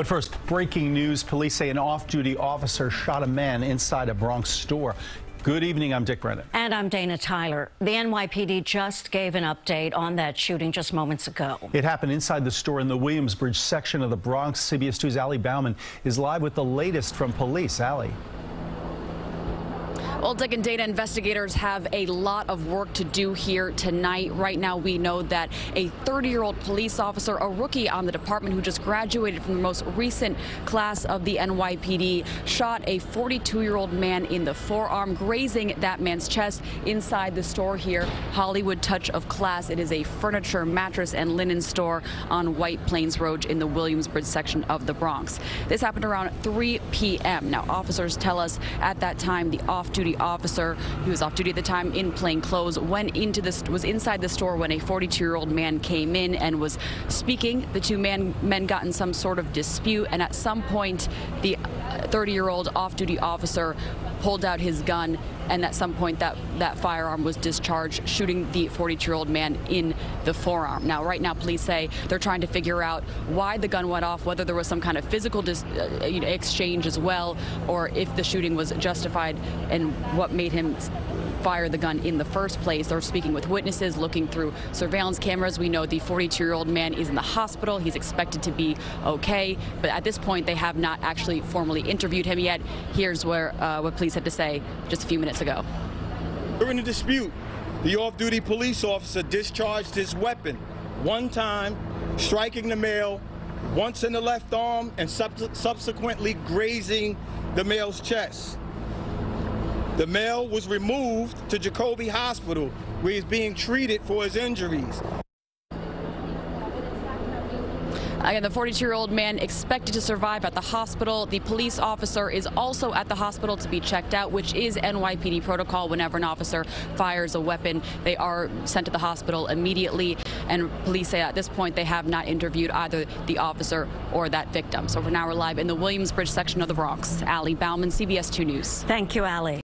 But first, breaking news. Police say an off-duty officer shot a man inside a Bronx store. Good evening. I'm Dick Brennan. And I'm Dana Tyler. The NYPD just gave an update on that shooting just moments ago. It happened inside the store in the Williamsbridge section of the Bronx. CBS 2's Ali Bauman is live with the latest from police. Ali. Well, Dick and Dana investigators have a lot of work to do here tonight. Right now, we know that a 30-year-old police officer, a rookie on the department who just graduated from the most recent class of the NYPD, shot a 42-year-old man in the forearm, grazing that man's chest inside the store here, Hollywood Touch of Class. It is a furniture, mattress, and linen store on White Plains Road in the Williamsbridge section of the Bronx. This happened around 3 p.m. Now, officers tell us at that time the off-duty officer who was off duty at the time in plain clothes went into this was inside the store when a 42 year old man came in and was speaking. The two men men got in some sort of dispute, and at some point, the 30 year old off duty officer pulled out his gun and at some point that that firearm was discharged shooting the 42 year old man in the forearm now right now police say they're trying to figure out why the gun went off whether there was some kind of physical uh, you know, exchange as well or if the shooting was justified and what made him fire the gun in the first place. They're speaking with witnesses, looking through surveillance cameras. We know the 42-year-old man is in the hospital. He's expected to be okay, but at this point, they have not actually formally interviewed him yet. Here's where uh, what police had to say just a few minutes ago. During the dispute, the off-duty police officer discharged his weapon one time, striking the male once in the left arm and sub subsequently grazing the male's chest. The male was removed to Jacobi Hospital where he's being treated for his injuries. Again, the 42-year-old man expected to survive at the hospital. The police officer is also at the hospital to be checked out, which is NYPD protocol. Whenever an officer fires a weapon, they are sent to the hospital immediately. And police say at this point they have not interviewed either the officer or that victim. So for now, we're live in the Williamsbridge section of the Bronx. Ali Bauman, CBS 2 News. Thank you, Ali.